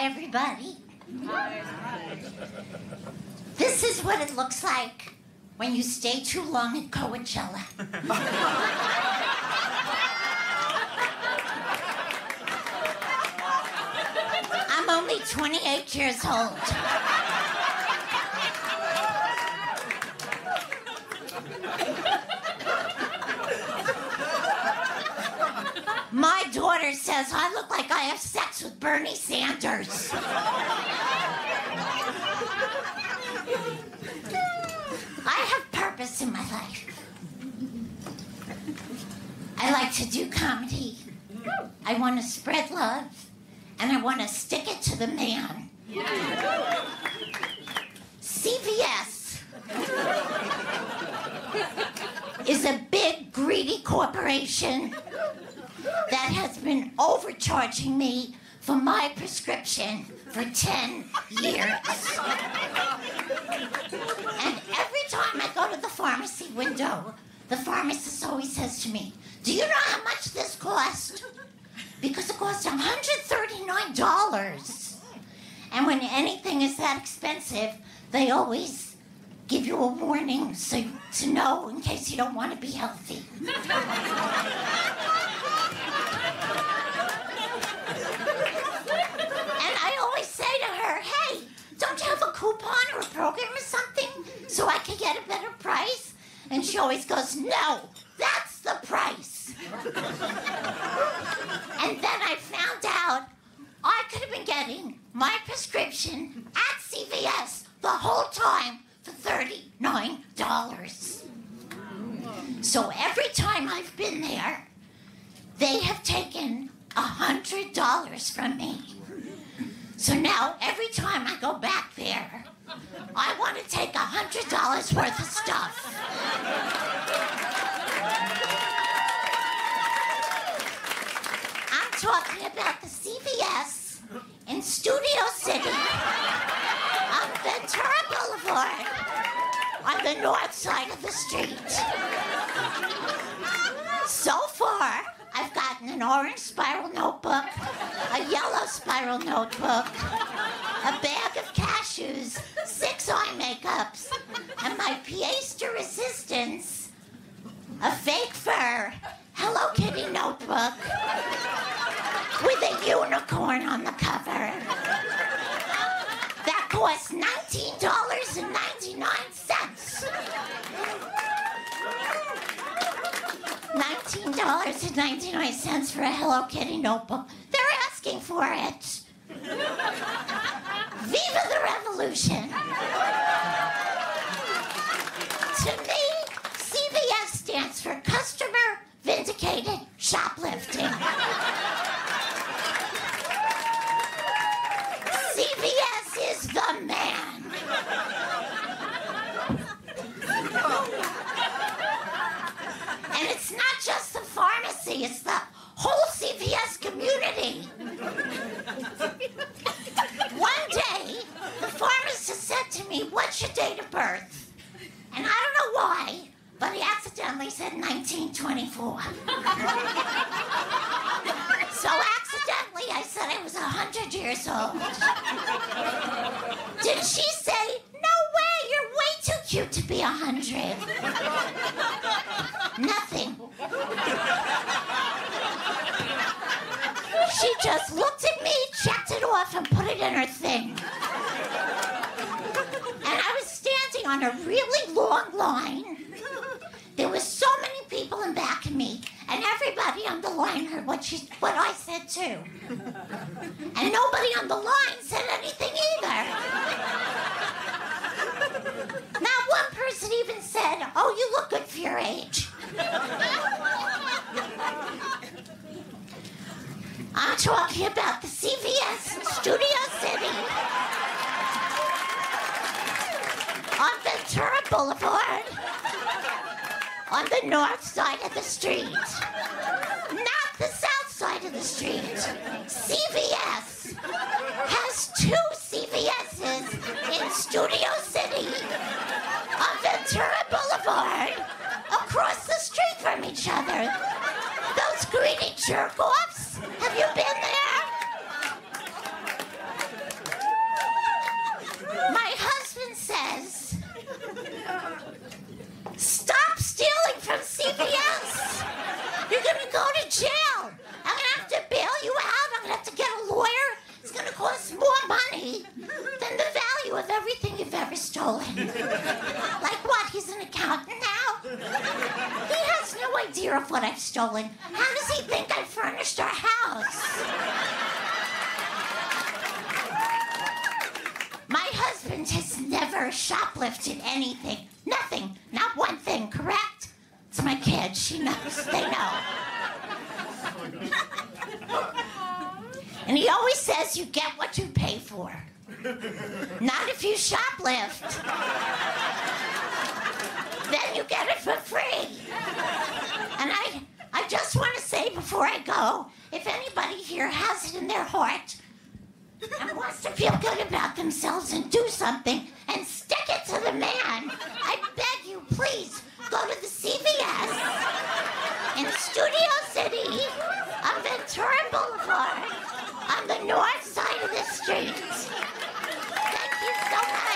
Everybody. This is what it looks like when you stay too long at Coachella. I'm only 28 years old. My daughter says I look like I have sex with Bernie Sanders. I have purpose in my life. I like to do comedy. I want to spread love, and I want to stick it to the man. CVS is a big, greedy corporation overcharging me for my prescription for 10 years. And every time I go to the pharmacy window, the pharmacist always says to me, Do you know how much this cost? Because it costs $139. And when anything is that expensive, they always give you a warning so to know in case you don't want to be healthy. And I always say to her, hey, don't you have a coupon or a program or something so I can get a better price? And she always goes, no, that's the price. and then I found out I could have been getting my prescription at CVS the whole time for $39. So every time I've been there, they have taken $100 from me. So now every time I go back there, I want to take $100 worth of stuff. I'm talking about the CVS in Studio City on Ventura Boulevard on the north side of the street. So far, I've gotten an orange spiral notebook, a yellow spiral notebook, a bag of cashews, eye makeups, and my pièce de resistance, a fake fur Hello Kitty notebook with a unicorn on the cover. That costs $19.99. $19.99 for a Hello Kitty notebook. They're asking for it. Viva the revolution! to me, CVS stands for Customer Vindicated Shoplifting. CVS is the man. And it's not just the pharmacy, it's the whole CVS community. One day, the pharmacist said to me, What's your date of birth? And I don't know why, but he accidentally said 1924. so accidentally, I said I was 100 years old. Did she say, No way, you're way too cute to be 100? Nothing. She just looked at me, checked it off, and put it in her thing. And I was standing on a really long line. There was so many people in back of me, and everybody on the line heard what she, what I said too. And nobody on the line said anything either. Not one person even said, "Oh, you look good for your age." I'm talking about the CVS Studio City on Ventura Boulevard on the north side of the street, not the south side of the street. CVS has two CVS's in Studio City on Ventura Boulevard across the street from each other. Those greedy jerk go to jail. I'm gonna have to bail you out. I'm gonna have to get a lawyer. It's gonna cost more money than the value of everything you've ever stolen. like what? He's an accountant now? He has no idea of what I've stolen. How does he think I furnished our house? My husband has never shoplifted anything. Nothing. Not one thing, correct? It's. She knows. They know. and he always says you get what you pay for. Not if you shoplift. then you get it for free. And I, I just want to say before I go, if anybody here has it in their heart and wants to feel good about themselves and do something and stick it to the man, I beg you, please go to the CVS in Studio City on Ventura Boulevard on the north side of the street. Thank you so much.